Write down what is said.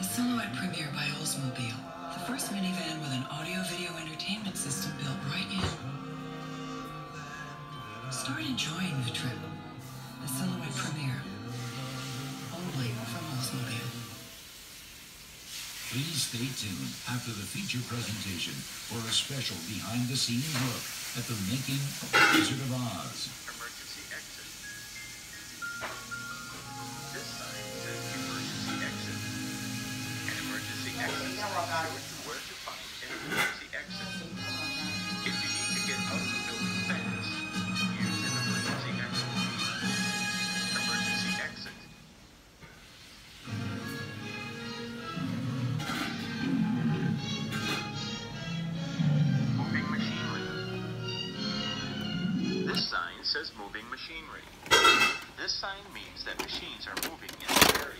The Silhouette premiere by Oldsmobile. The first minivan with an audio-video entertainment system built right in. Start enjoying the trip. The Silhouette premiere, Only from Oldsmobile. Please stay tuned after the feature presentation for a special behind-the-scenes look at the making of the Wizard of Oz. Emergency exit. If you need to get out of the building fast, use an emergency exit. Emergency exit. Moving machinery. This sign says moving machinery. This sign means that machines are moving in this area.